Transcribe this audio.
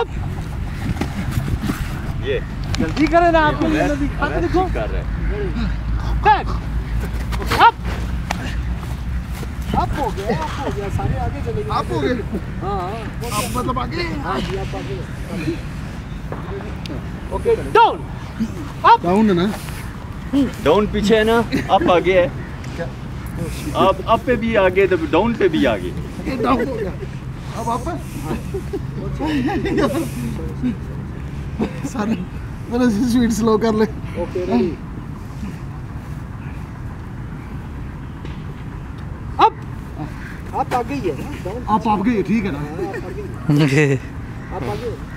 Up ये। जल्दी करें ना आपको ये हमें- नदी देखो। कर रहा है अप अप हो गया अप हो गया सारे आगे चले गए। आप हो गए। हाँ हाँ। आप मतलब आगे हाँ? जी आप आगे ओके डाउन अप डाउन है ना? डाउन पीछे है ना? अप आगे है। अब अप पे भी आगे तो डाउन पे भी आगे। डाउन हो गया। अब आप सारे मैंने स्पीड स्लो कर ले। ओके रेडी अप आप आ गई है ना आप आप आप गए ठीक है ना? आप आ आप आगे